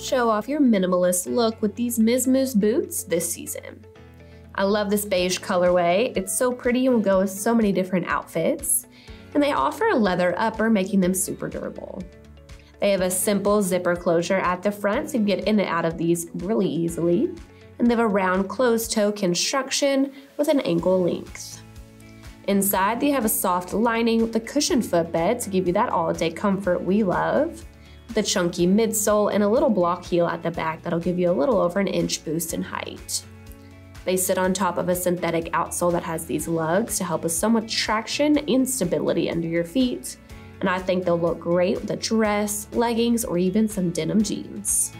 Show off your minimalist look with these Miz Mooz boots this season. I love this beige colorway. It's so pretty and will go with so many different outfits. And they offer a leather upper, making them super durable. They have a simple zipper closure at the front, so you can get in and out of these really easily. And they have a round closed toe construction with an ankle length. Inside, they have a soft lining with a cushioned footbed to give you that all-day comfort we love. A chunky midsole and a little block heel at the back that'll give you a little over an inch boost in height. They sit on top of a synthetic outsole that has these lugs to help with so much traction and stability under your feet. And I think they'll look great with a dress, leggings, or even some denim jeans.